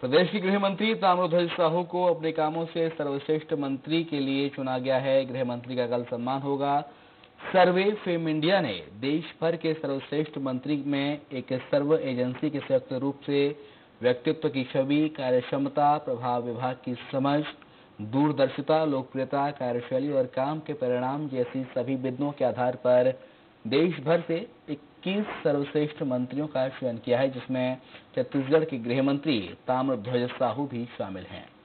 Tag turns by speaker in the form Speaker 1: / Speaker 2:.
Speaker 1: प्रदेश के गृह मंत्री ताम्रध्वज साहू को अपने कामों से सर्वश्रेष्ठ मंत्री के लिए चुना गया है। गृह मंत्री का कल सम्मान होगा। सर्वे फेम इंडिया ने देश भर के सर्वश्रेष्ठ मंत्री में एक सर्व एजेंसी के संयुक्त रूप से व्यक्तित्व की छवि, कार्यक्षमता, प्रभाव विभाग की समझ, दूरदर्शिता, लोकप्रियता, कार्यशैली और काम के परिणाम जैसी सभी बिंदुओं के आधार पर देश भर से 21 सर्वश्रेष्ठ मंत्रियों का चयन किया है, जिसमें छत्तीसगढ़ के गृह मंत्री ताम्रध्वज साहू भी शामिल हैं।